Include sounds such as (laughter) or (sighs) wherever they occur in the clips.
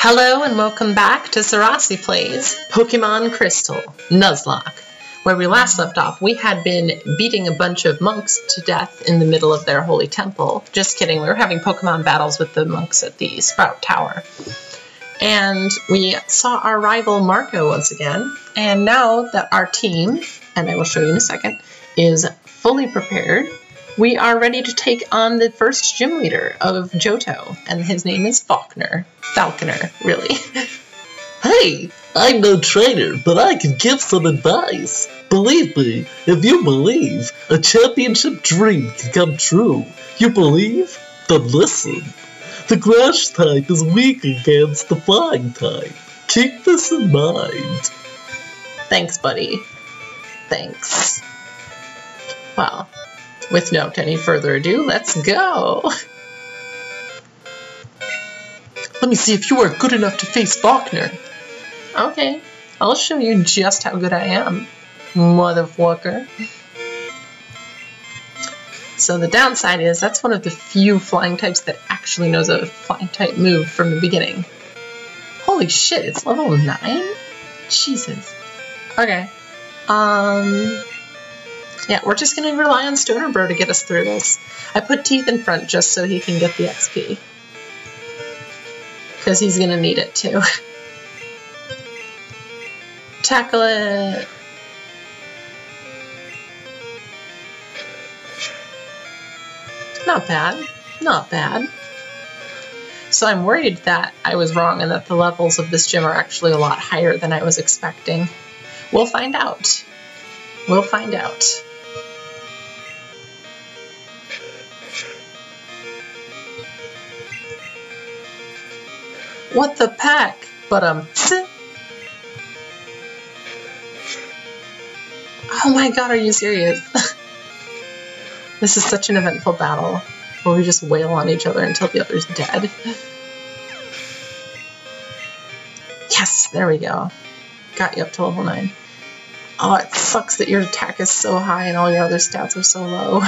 Hello and welcome back to Syrasi Plays Pokemon Crystal Nuzlocke. Where we last left off, we had been beating a bunch of monks to death in the middle of their holy temple. Just kidding, we were having Pokemon battles with the monks at the Sprout Tower. And we saw our rival Marco once again. And now that our team, and I will show you in a second, is fully prepared, we are ready to take on the first gym leader of Johto, and his name is Falkner. Falconer, really. (laughs) Hey, I'm no trainer, but I can give some advice. Believe me, if you believe, a championship dream can come true. You believe? Then listen. The grass type is weak against the flying type. Keep this in mind. Thanks, buddy. Thanks. Well, without any further ado, let's go. Let me see if you are good enough to face Falkner. Okay, I'll show you just how good I am, motherfucker. So the downside is that's one of the few flying types that actually knows a flying type move from the beginning. Holy shit, it's level 9? Jesus. Okay. Um, yeah, we're just going to rely on Stoner Bro to get us through this. I put Teeth in front just so he can get the XP. Because he's going to need it too. Tackle it. Not bad. Not bad. So I'm worried that I was wrong and that the levels of this gym are actually a lot higher than I was expecting. We'll find out. We'll find out. What the pack? But um. (laughs) Oh my god, are you serious? (laughs) this is such an eventful battle where we just wail on each other until the other's dead. (laughs) Yes, there we go. Got you up to level 9. Oh, it sucks that your attack is so high and all your other stats are so low.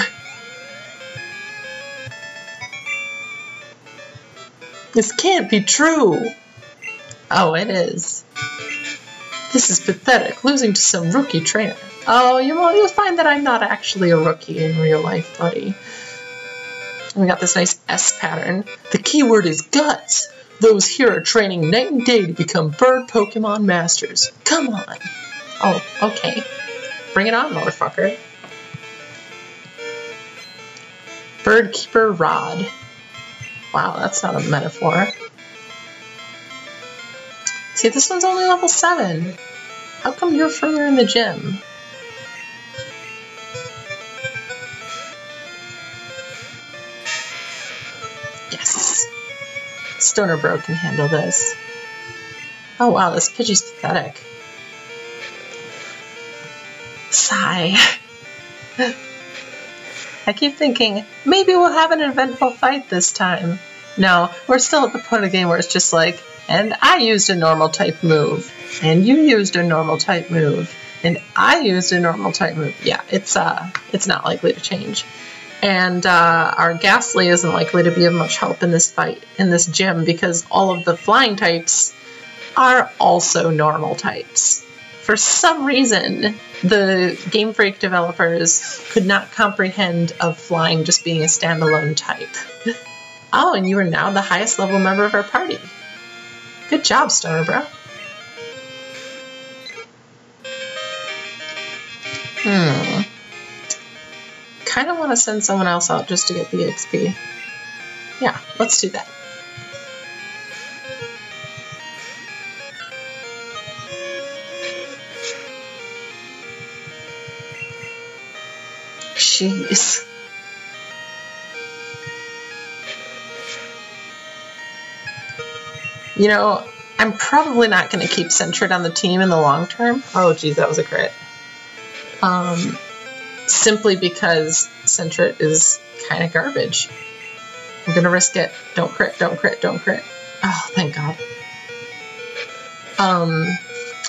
This can't be true! Oh, it is. This is pathetic, losing to some rookie trainer. Oh, you will, you'll find that I'm not actually a rookie in real life, buddy. we got this nice S pattern. The keyword is guts. Those here are training night and day to become bird Pokemon masters. Come on. Oh, okay. Bring it on, motherfucker. Birdkeeper Rod. Wow, that's not a metaphor. See, this one's only level 7. How come you're further in the gym? Yes. Stoner Bro can handle this. Oh wow, this Pidgey's pathetic. Sigh. (laughs) I keep thinking, maybe we'll have an eventful fight this time. No, we're still at the point of the game where it's just like, and I used a normal type move, and you used a normal type move, and I used a normal type move. Yeah, it's uh, it's not likely to change. And uh, our Gastly isn't likely to be of much help in this fight, in this gym, because all of the flying types are also normal types for some reason, the Game Freak developers could not comprehend of flying just being a standalone type. oh, and you are now the highest level member of our party. Good job, Stoner Bro. Hmm. Kind of want to send someone else out just to get the XP. Yeah, let's do that. Jeez. You know, I'm probably not going to keep Sentret on the team in the long term. Oh, geez, that was a crit. Um, simply because Sentret is kind of garbage. I'm going to risk it. Don't crit, don't crit, don't crit. Oh, thank God. Um,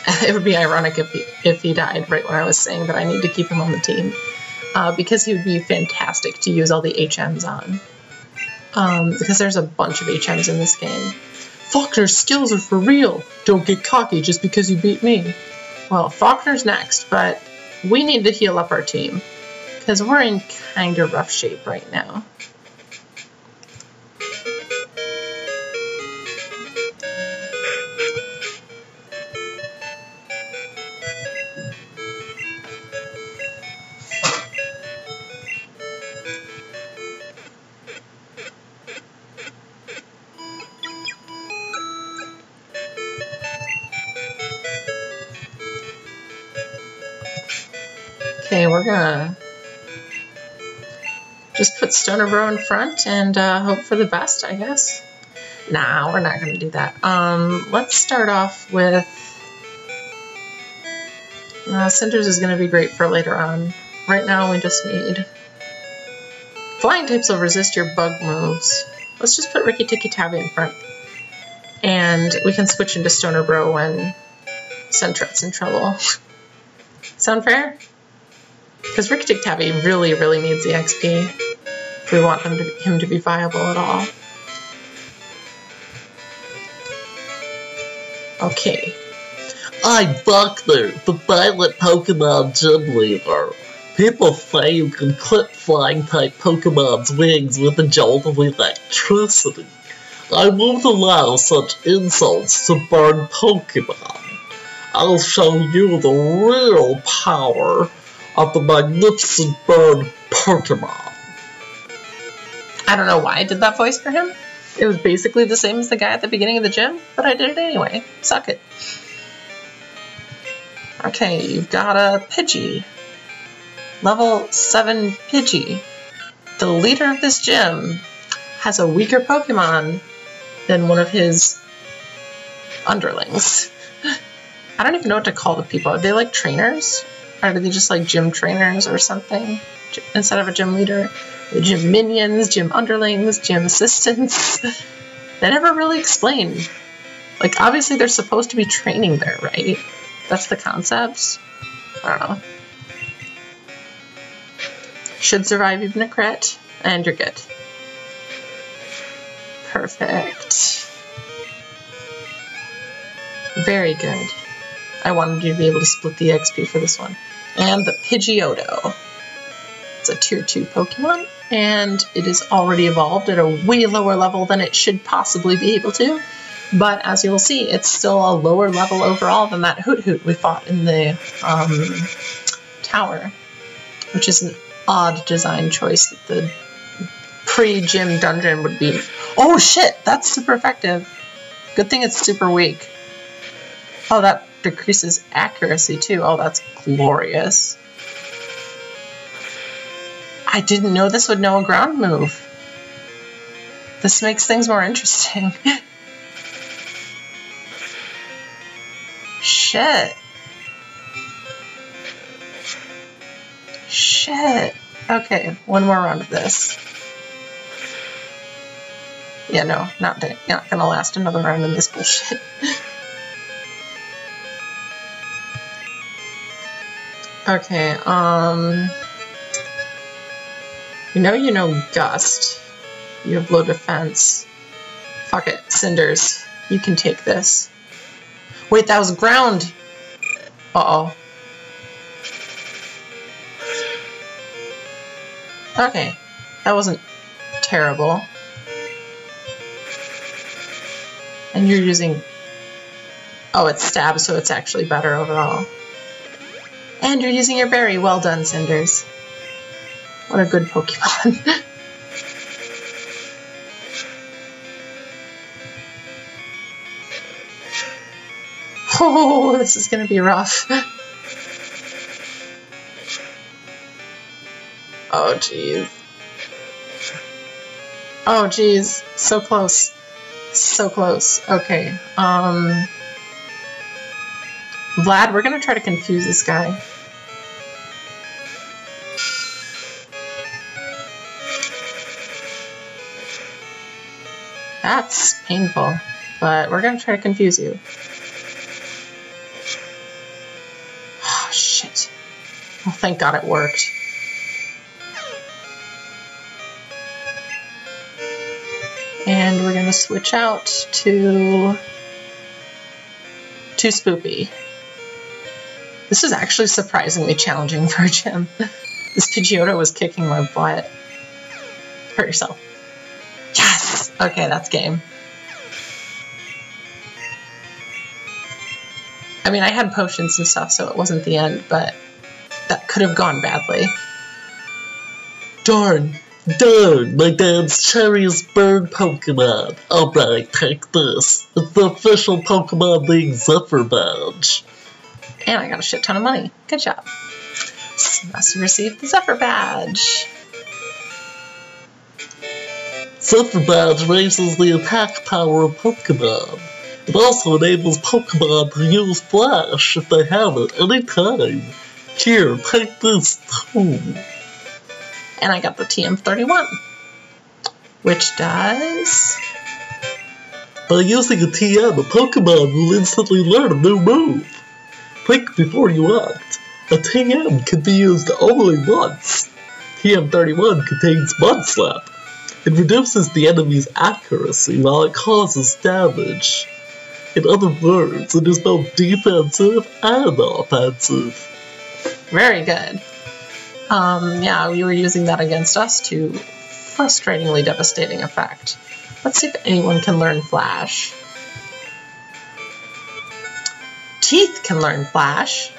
(laughs) it would be ironic if he, if he died right when I was saying that I need to keep him on the team uh, because he would be fantastic to use all the HMs on. Um, because there's a bunch of HMs in this game. Falkner's skills are for real. Don't get cocky just because you beat me. Well, Falkner's next, but we need to heal up our team. Because we're in kind of rough shape right now. We're gonna just put Stoner Bro in front and uh, hope for the best, I guess. Nah, we're not gonna do that. Um, let's start off with uh, Cinders is gonna be great for later on. Right now, we just need flying types will resist your bug moves. Let's just put Ricky Tikki Tavi in front, and we can switch into Stoner Bro when Sentret's in trouble. (laughs) Sound fair? Because Ricky Tikki Tavi really, really needs the XP if we want him to, him to be viable at all. Okay. I'm the Violet Pokemon Gym Leader. People say you can clip flying type Pokemon's wings with a jolt of electricity. I won't allow such insults to burn Pokemon. I'll show you the real power of the magnificent bird Pokemon. I don't know why I did that voice for him. It was basically the same as the guy at the beginning of the gym, but I did it anyway. Suck it. Okay, you've got a Pidgey. Level 7 Pidgey. The leader of this gym has a weaker Pokemon than one of his underlings. (gasps) I don't even know what to call the people. Are they like trainers? Are they just like gym trainers or something? Instead of a gym leader? The gym minions, gym underlings, gym assistants. (laughs) they never really explain. Like, obviously, they're supposed to be training there, right? That's the concept. I don't know. Should survive even a crit, and you're good. Perfect. Very good. I wanted you to be able to split the XP for this one. And the Pidgeotto. It's a tier 2 Pokemon, and it is already evolved at a way lower level than it should possibly be able to. But as you will see, it's still a lower level overall than that Hoothoot we fought in the um, tower, which is an odd design choice that the pre-gym dungeon would be. Oh shit, that's super effective. Good thing it's super weak. Oh, that decreases accuracy too. Oh, that's glorious. I didn't know this would know a ground move. This makes things more interesting. (laughs) Shit. Shit. Okay, one more round of this. Yeah, no, not, not gonna last another round in this bullshit. (laughs) okay, um... You know you know Gust. You have low defense. Fuck it, Cinders. You can take this. Wait, that was ground! Uh-oh. Okay. That wasn't terrible. And you're using... Oh, it's stab, so it's actually better overall. And you're using your berry. Well done, Cinders. What a good Pokemon. (laughs) oh, this is gonna be rough. (laughs) oh, jeez. Oh, jeez. So close. So close. Okay. Um... Vlad, we're gonna try to confuse this guy. That's painful, but we're gonna try to confuse you. Oh, shit. Oh, thank god it worked. And we're going to switch out to, to Spoopy. This is actually surprisingly challenging (laughs) for a gym. This Pidgeotto was kicking my butt. Hurt yourself. Okay, that's game. I mean, I had potions and stuff, so it wasn't the end, but that could have gone badly. Darn, darn, my dad's cherry's bird Pokemon. Alright, take this. It's the official Pokemon League Zephyr badge. And I got a shit ton of money. Good job. Must have received the Zephyr badge. Badge raises the attack power of Pokemon. It also enables Pokemon to use Flash if they have it any time. Here, take this too. And I got the TM31, which does. By using a TM, a Pokemon will instantly learn a new move. Think before you act. A TM can be used only once. TM31 contains Mud Slap. It reduces the enemy's accuracy while it causes damage. In other words, it is both defensive and offensive. Very good. Um, yeah, we were using that against us to frustratingly devastating effect. Let's see if anyone can learn Flash. Teeth can learn Flash.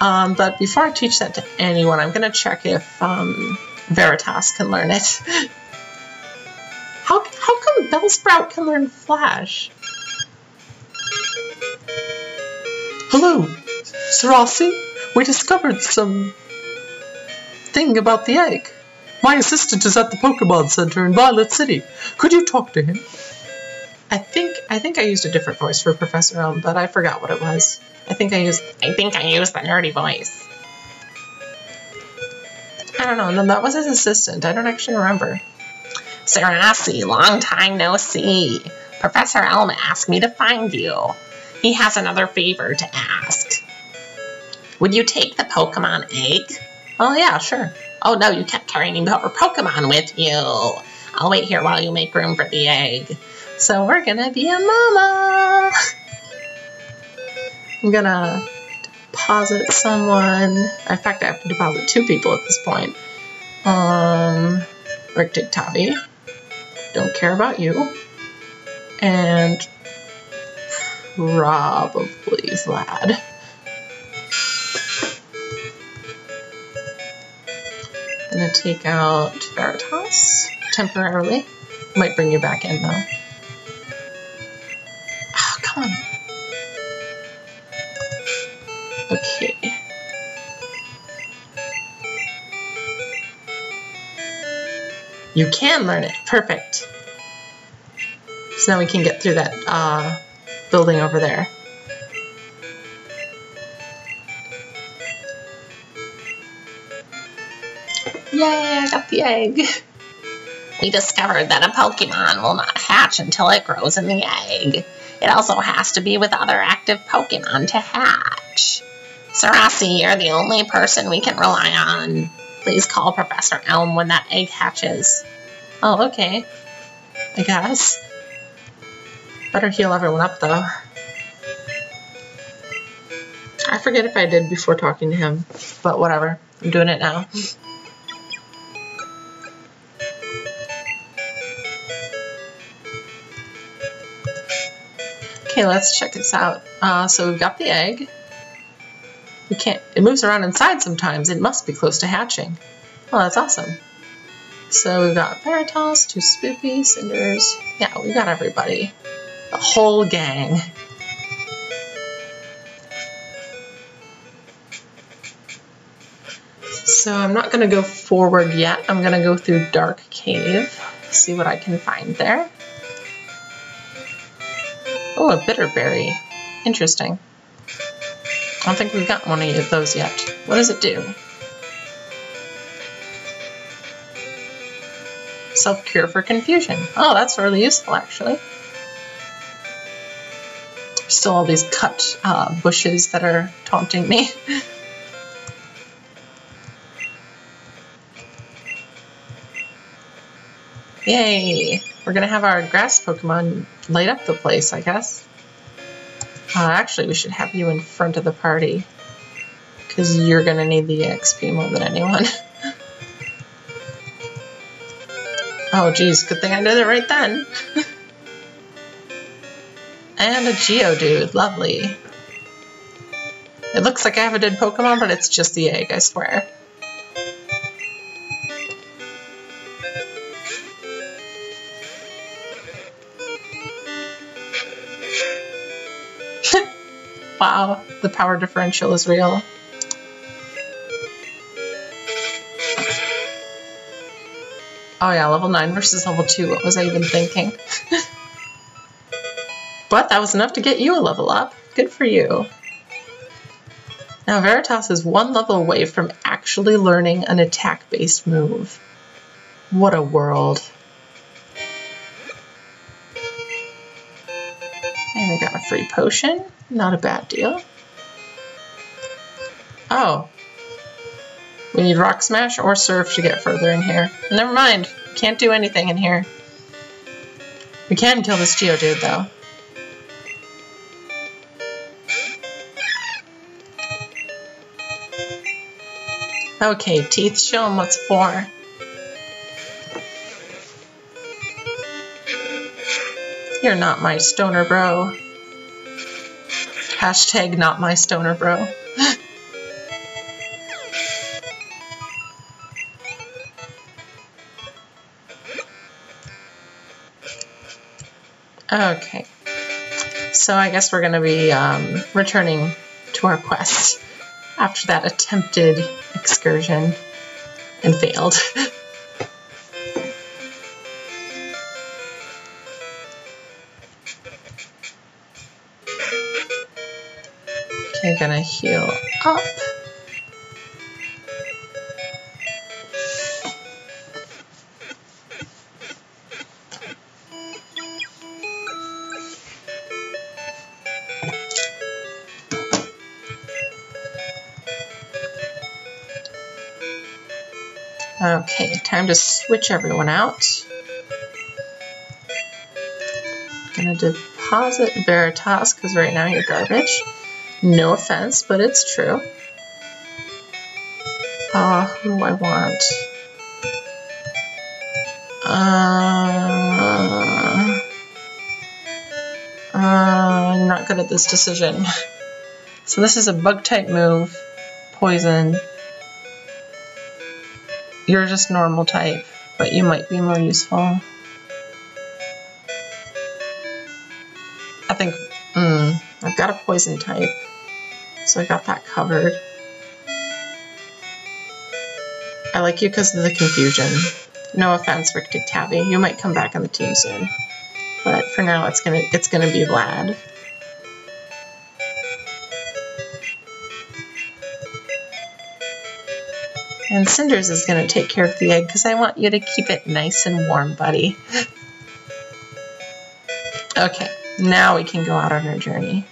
Um, but before I teach that to anyone, I'm going to check if um, Veritas can learn it. how, how come Bellsprout can learn Flash? Hello, Syrasi. We discovered some thing about the egg. My assistant is at the Pokemon Center in Violet City. Could you talk to him? I think I think I used a different voice for Professor Elm, but I forgot what it was. I think I used I think I used the nerdy voice. I don't know, and then that was his assistant. I don't actually remember. Syrasi, long time no see. Professor Elm asked me to find you. He has another favor to ask. Would you take the Pokemon egg? Oh yeah, sure. Oh no, you kept carrying your Pokemon with you. I'll wait here while you make room for the egg. So we're gonna be a mama. I'm gonna deposit someone. In fact, I have to deposit two people at this point. Um, Tavi. Don't care about you. And probably Vlad. Gonna take out Veritas temporarily. Might bring you back in though. You can learn it. Perfect. So now we can get through that uh, building over there. Yay, I got the egg. We discovered that a Pokemon will not hatch until it grows in the egg. It also has to be with other active Pokemon to hatch. Syrasi, you're the only person we can rely on. Please call Professor Elm when that egg hatches. Oh, okay. I guess. Better heal everyone up, though. I forget if I did before talking to him, but whatever. I'm doing it now. Okay, let's check this out. Uh, so we've got the egg. We can't, it moves around inside sometimes. It must be close to hatching. Oh, that's awesome. So we've got Veritas, two Spoopy, Cinders. Yeah, we've got everybody. The whole gang. So I'm not going to go forward yet. I'm going to go through Dark Cave, see what I can find there. Oh, a Bitterberry. Interesting. Don't think we've got one of those yet. What does it do? Self-cure for confusion. Oh, that's really useful, actually. Still all these cut uh, bushes that are taunting me. (laughs) Yay! We're gonna have our grass Pokemon light up the place, I guess. Uh, actually, we should have you in front of the party. Because you're gonna need the XP more than anyone. (laughs) oh geez, good thing I did it right then. (laughs) and a Geodude, lovely. It looks like I have a dead Pokemon, but it's just the egg, I swear. The power differential is real. Oh yeah, level 9 versus level 2. What was I even thinking? (laughs) but that was enough to get you a level up. Good for you. Now Veritas is one level away from actually learning an attack-based move. What a world. And I got a free potion. Not a bad deal. Oh. We need Rock Smash or Surf to get further in here. Never mind. Can't do anything in here. We can kill this Geodude, though. Okay, teeth, show him what's for. You're not my stoner bro. Hashtag not my stoner bro. Okay. So I guess we're going to be um, returning to our quest after that attempted excursion and failed. (laughs) okay, gonna heal up. Okay, time to switch everyone out. Gonna deposit Veritas because right now you're garbage. No offense, but it's true. Uh, who do I want? Uh, uh, I'm not good at this decision. (laughs) So this is a bug type move, poison, you're just normal type, but you might be more useful. I think, mm, I've got a poison type, so I got that covered. I like you because of the confusion. No offense, Rick Tabby. You might come back on the team soon. But for now, it's gonna it's gonna be Vlad. And Cinders is going to take care of the egg because I want you to keep it nice and warm, buddy. okay, now we can go out on our journey.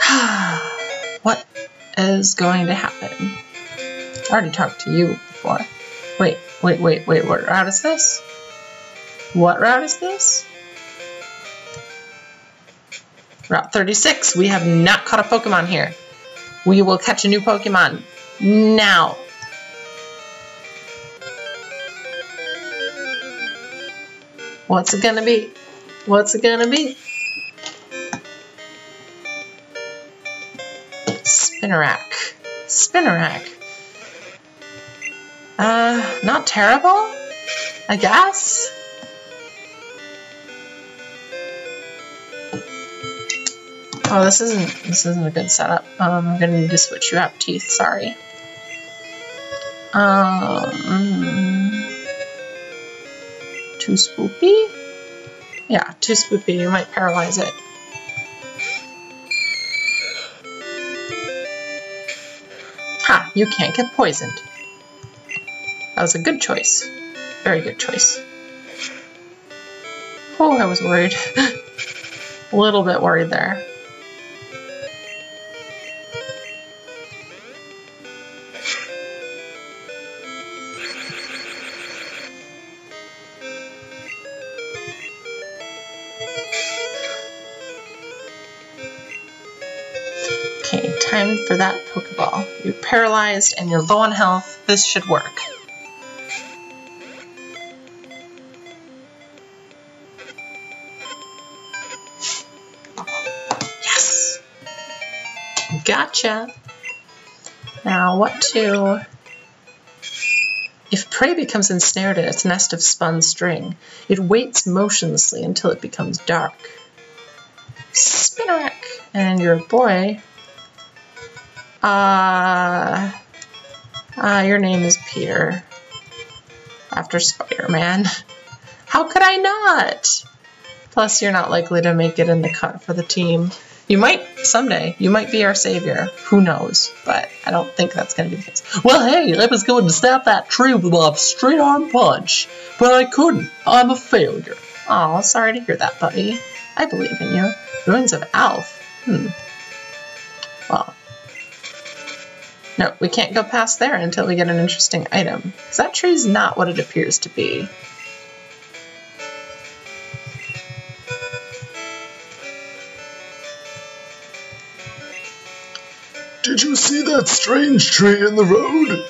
(sighs) what is going to happen? I already talked to you before. Wait, wait, wait, wait, what route is this? What route is this? Route 36. We have not caught a Pokemon here. We will catch a new Pokemon now. What's it gonna be? What's it gonna be? Spinarak. Spinarak. Uh, not terrible, I guess. Oh, this isn't this isn't a good setup. Um, I'm gonna need to switch you out, teeth. Sorry. Um, too spoopy. Yeah, too spoopy. You might paralyze it. Ha! You can't get poisoned. That was a good choice. Very good choice. Oh, I was worried. (laughs) A little bit worried there. Okay, time for that Pokeball. You're paralyzed and you're low on health. This should work. Gotcha! Now, what to... If prey becomes ensnared in its nest of spun string, it waits motionlessly until it becomes dark. Spinarak! And your boy uh, uh, your name is Peter. After Spider-Man. (laughs) How could I not? Plus, you're not likely to make it in the cut for the team. You might someday. You might be our savior. Who knows? But I don't think that's going to be the case. Well, hey, I was going to snap that tree with my straight arm punch, but I couldn't. I'm a failure. Oh, sorry to hear that, buddy. I believe in you. Ruins of Alph. Hmm. Well, no, we can't go past there until we get an interesting item. Because that tree's not what it appears to be. Did you see that strange tree in the road?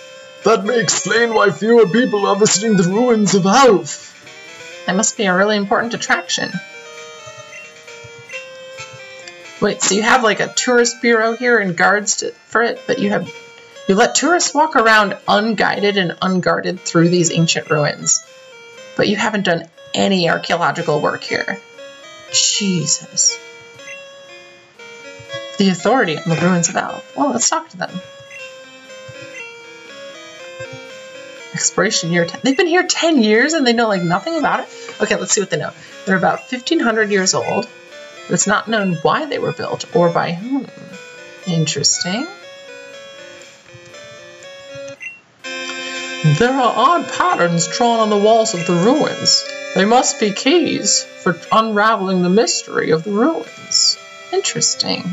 That may explain why fewer people are visiting the ruins of Alph. That must be a really important attraction. Wait, so you have like a tourist bureau here and guards to, for it, but you have you let tourists walk around unguided and unguarded through these ancient ruins, but you haven't done any archaeological work here. Jesus. The authority on the ruins of Alph. Well, let's talk to them. Expiration year 10. They've been here 10 years and they know like nothing about it? Okay, let's see what they know. They're about 1500 years old. It's not known why they were built or by whom. Interesting. There are odd patterns drawn on the walls of the ruins. They must be keys for unraveling the mystery of the ruins. Interesting.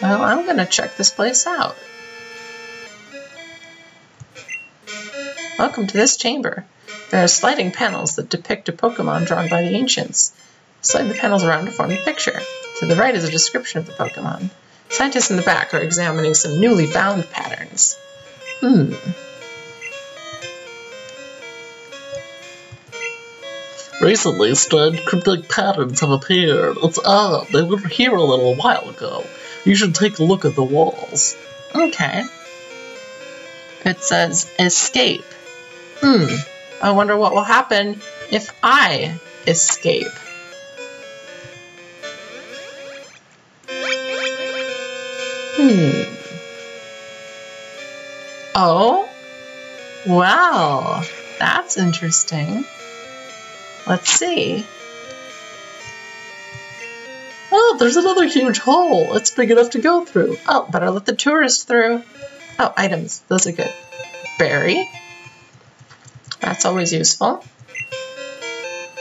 Well, I'm to check this place out. Welcome to this chamber. There are sliding panels that depict a Pokemon drawn by the ancients. Slide the panels around to form the picture. To the right is a description of the Pokemon. Scientists in the back are examining some newly found patterns. Hmm. Recently, strange cryptic patterns have appeared. It's odd. They were here a little while ago. You should take a look at the walls. Okay. It says escape. Hmm. I wonder what will happen if I escape. Hmm. Oh? Wow. That's interesting. Let's see. Oh, there's another huge hole. It's big enough to go through. Oh, better let the tourists through. Oh, items. Those are good. Berry. That's always useful.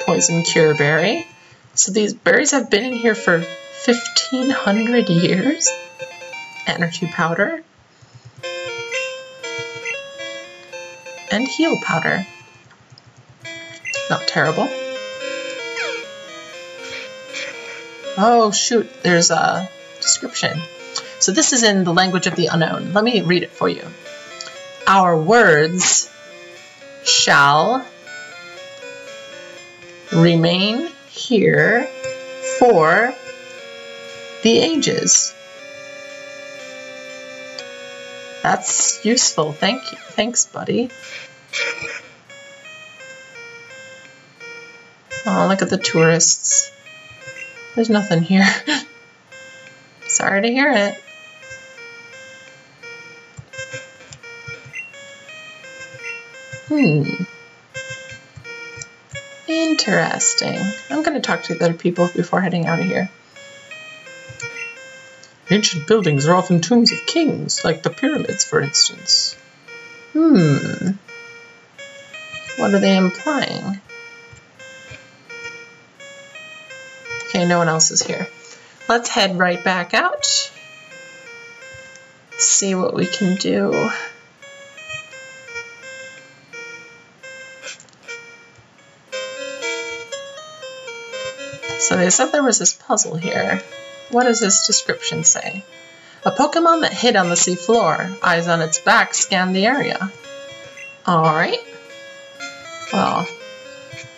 Poison cure berry. So these berries have been in here for 1500 years? Energy powder. And heal powder. Not terrible. Oh shoot, there's a description. So this is in the language of the unknown. Let me read it for you. Our words shall remain here for the ages. That's useful. Thank you. Thanks, buddy. Oh, look at the tourists. There's nothing here. (laughs) Sorry to hear it. Hmm. Interesting. I'm going to talk to the other people before heading out of here. Ancient buildings are often tombs of kings, like the pyramids, for instance. Hmm. What are they implying? Okay, no one else is here. Let's head right back out. See what we can do. So they said there was this puzzle here. What does this description say? A Pokemon that hid on the seafloor. Eyes on its back scan the area. Alright. Well,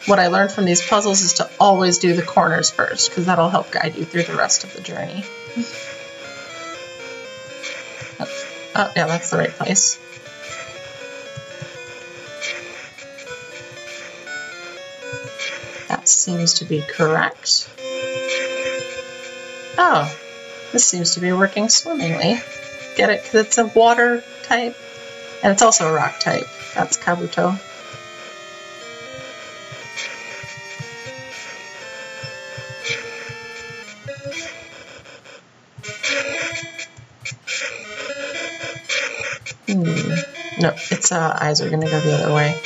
what I learned from these puzzles is to always do the corners first, because that'll help guide you through the rest of the journey. oh, yeah, that's the right place. That seems to be correct. Oh, this seems to be working swimmingly. Get it? Because it's a water type, and it's also a rock type. That's Kabuto. No, its uh, eyes are going to go the other way.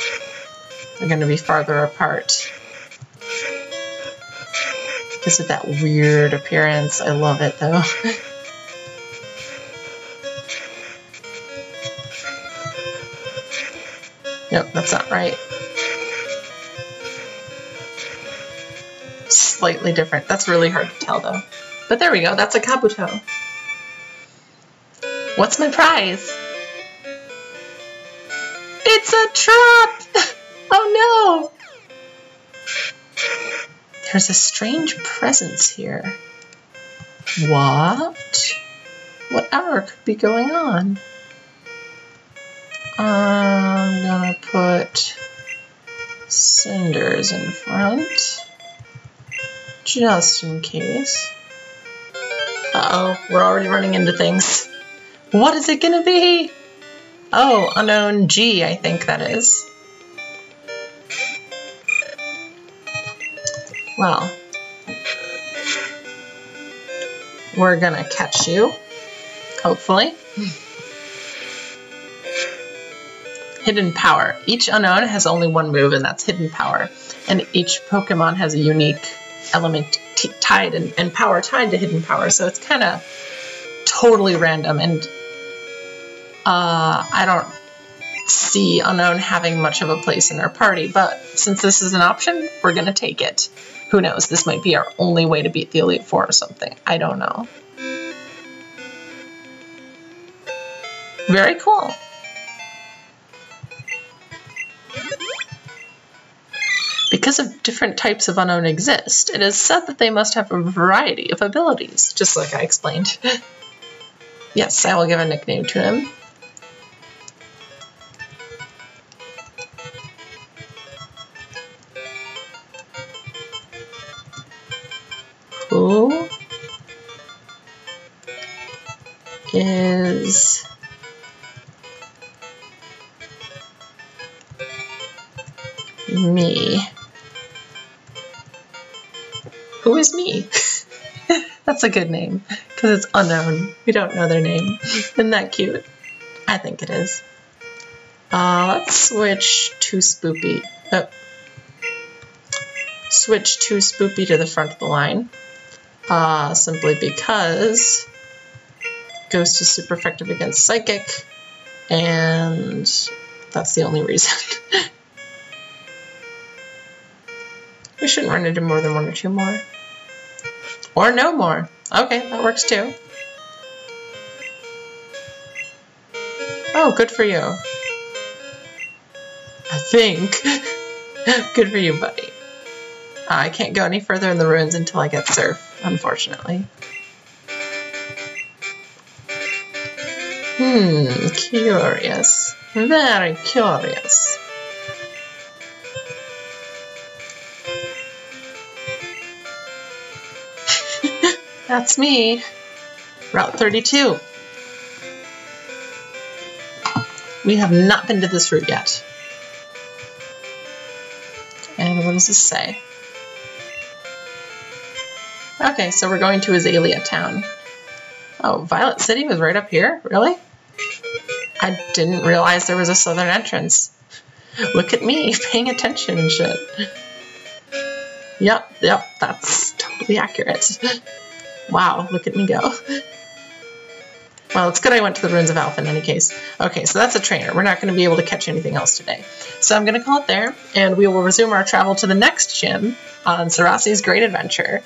They're going to be farther apart. Gives it that weird appearance. I love it though. (laughs) nope, that's not right. Slightly different. That's really hard to tell though. But there we go, that's a Kabuto. What's my prize? It's a trap! (laughs) Oh no! There's a strange presence here. What? Whatever could be going on? I'm gonna put cinders in front. Just in case. Uh oh, we're already running into things. What is it gonna be? Oh, Unown G, I think that is. Well, we're gonna catch you, hopefully. Hidden Power. Each Unown has only one move, and that's Hidden Power. And each Pokemon has a unique element tied and, and power tied to Hidden Power, so it's kind of totally random. And uh, I don't see Unown having much of a place in our party, but since this is an option, we're going to take it. Who knows, this might be our only way to beat the Elite Four or something. I don't know. Very cool. Because of different types of Unown exist, it is said that they must have a variety of abilities, just like I explained. (laughs) yes, I will give a nickname to him. Who is me? (laughs) That's a good name because it's unknown. We don't know their name. Isn't that cute? I think it is. Uh, let's switch to Spoopy. Oh. Switch to Spoopy to the front of the line. Uh, simply because Ghost is super effective against Psychic, and that's the only reason. (laughs) we shouldn't run into more than one or two more. Or no more. Okay, that works too. Oh, good for you. I think. (laughs) good for you, buddy. Uh, I can't go any further in the ruins until I get Surf, unfortunately. Hmm, curious. Very curious. That's me. Route 32. We have not been to this route yet. And what does this say? Okay, so we're going to Azalea Town. Oh, Violet City was right up here? Really? I didn't realize there was a southern entrance. Look at me (laughs) paying attention and shit. Yep, yep, that's totally accurate. (laughs) Wow, look at me go. Well, it's good I went to the Ruins of Alph in any case. Okay, so that's a trainer. We're not going to be able to catch anything else today. So I'm going to call it there, and we will resume our travel to the next gym on Syrasi's Great Adventure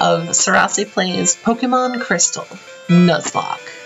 of Sarasi Plays Pokemon Crystal Nuzlocke.